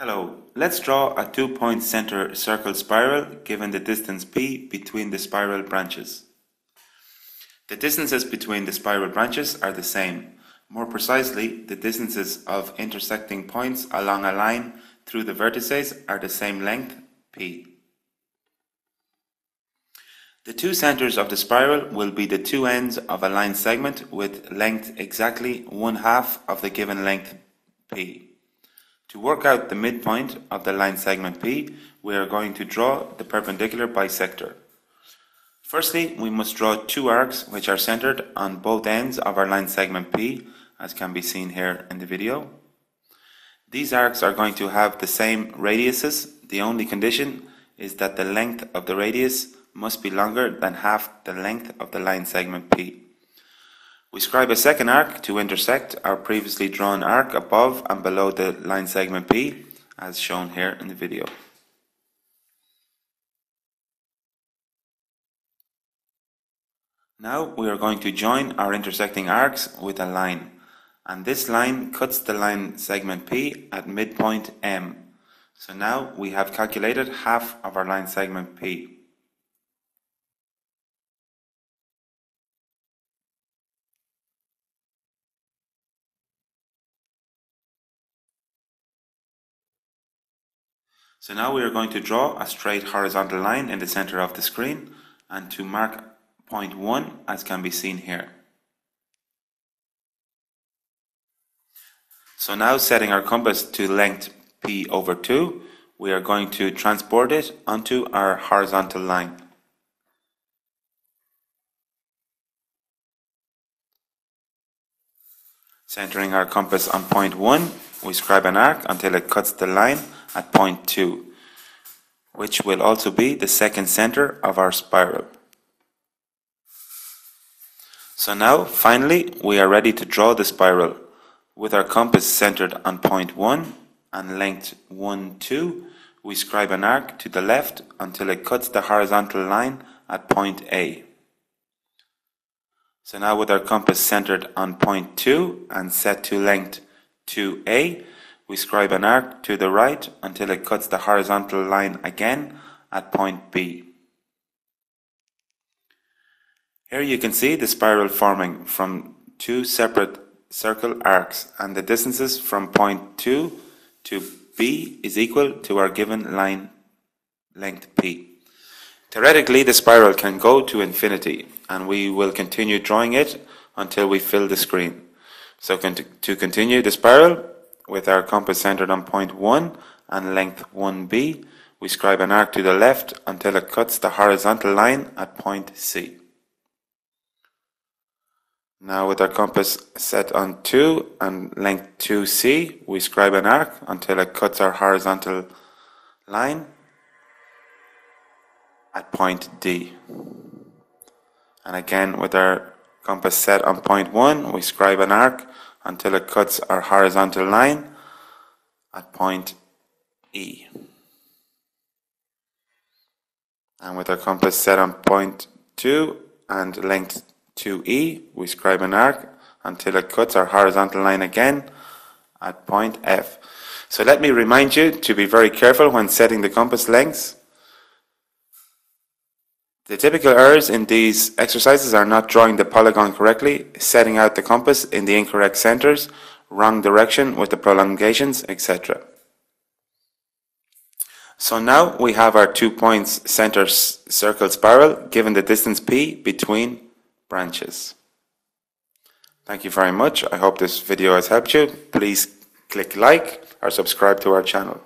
Hello, let's draw a two-point center circle spiral given the distance p between the spiral branches. The distances between the spiral branches are the same. More precisely, the distances of intersecting points along a line through the vertices are the same length, p. The two centers of the spiral will be the two ends of a line segment with length exactly one half of the given length, p. To work out the midpoint of the line segment P, we are going to draw the perpendicular bisector. Firstly, we must draw two arcs which are centered on both ends of our line segment P, as can be seen here in the video. These arcs are going to have the same radiuses. The only condition is that the length of the radius must be longer than half the length of the line segment P. We scribe a second arc to intersect our previously drawn arc above and below the line segment P, as shown here in the video. Now we are going to join our intersecting arcs with a line, and this line cuts the line segment P at midpoint M. So now we have calculated half of our line segment P. So now we are going to draw a straight horizontal line in the center of the screen and to mark point 1 as can be seen here. So now setting our compass to length p over 2, we are going to transport it onto our horizontal line. Centering our compass on point 1, we scribe an arc until it cuts the line at point 2, which will also be the second center of our spiral. So now, finally, we are ready to draw the spiral. With our compass centered on point 1 and length 1, 2, we scribe an arc to the left until it cuts the horizontal line at point A. So now with our compass centered on point 2 and set to length 2A, we scribe an arc to the right until it cuts the horizontal line again at point B. Here you can see the spiral forming from two separate circle arcs and the distances from point 2 to B is equal to our given line length P. Theoretically, the spiral can go to infinity and we will continue drawing it until we fill the screen. So to continue the spiral, with our compass centered on point 1 and length 1b, we scribe an arc to the left until it cuts the horizontal line at point C. Now with our compass set on 2 and length 2c, we scribe an arc until it cuts our horizontal line at point D. And again with our compass set on point 1, we scribe an arc until it cuts our horizontal line at point E. And with our compass set on point 2 and length 2E, we scribe an arc until it cuts our horizontal line again at point F. So let me remind you to be very careful when setting the compass lengths the typical errors in these exercises are not drawing the polygon correctly, setting out the compass in the incorrect centers, wrong direction with the prolongations, etc. So now we have our two points center circle spiral given the distance p between branches. Thank you very much. I hope this video has helped you. Please click like or subscribe to our channel.